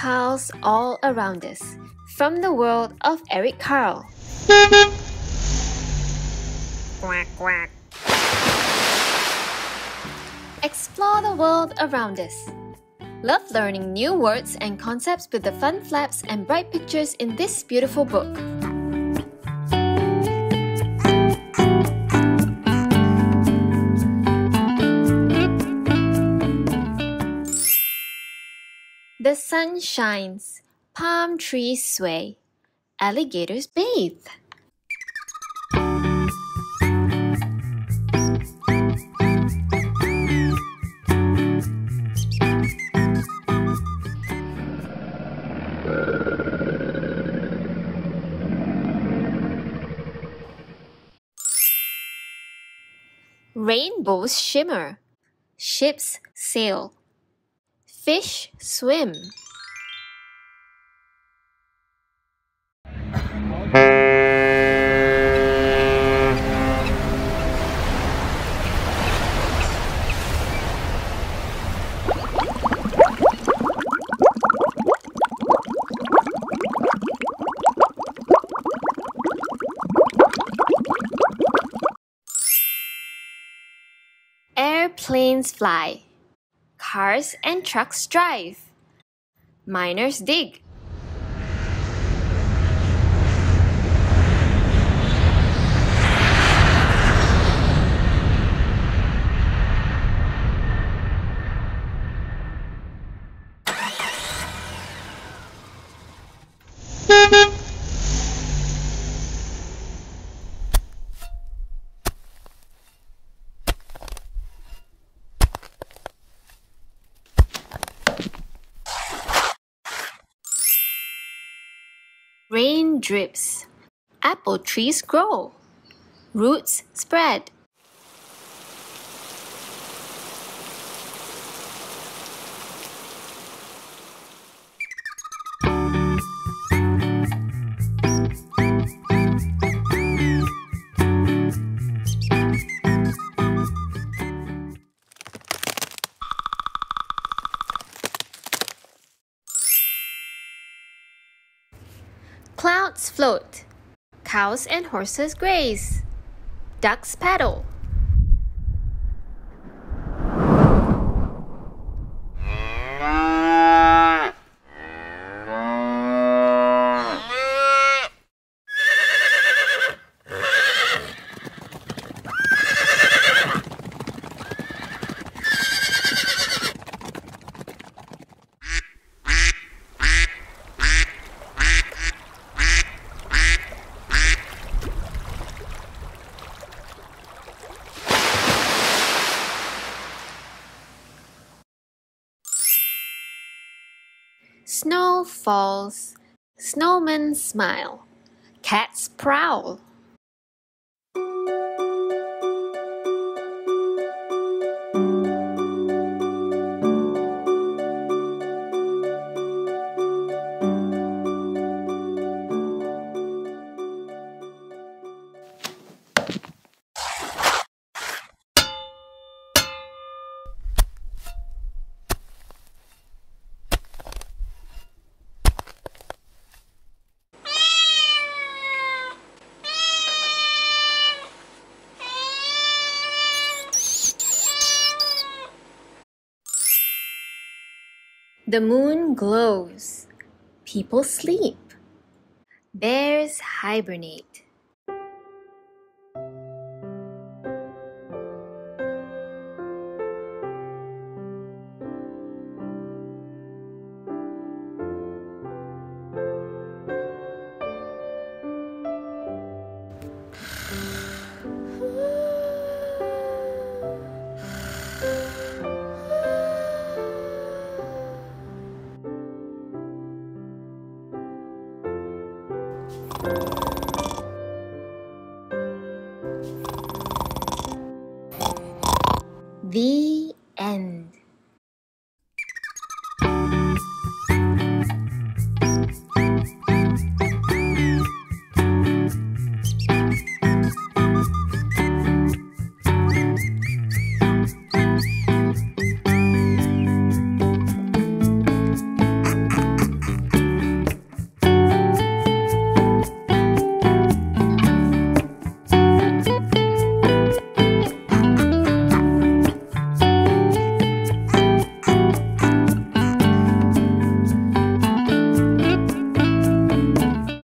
Carle's all around us. From the world of Eric Carle. Quack, quack. Explore the world around us. Love learning new words and concepts with the fun flaps and bright pictures in this beautiful book. The sun shines, palm trees sway, alligators bathe. Rainbows shimmer, ships sail, fish swim. Airplanes fly, cars and trucks drive, miners dig. Drips, apple trees grow, roots spread. Clouds float, cows and horses graze, ducks paddle. Snow falls, snowmen smile, cats prowl. The moon glows. People sleep. Bears hibernate. The end.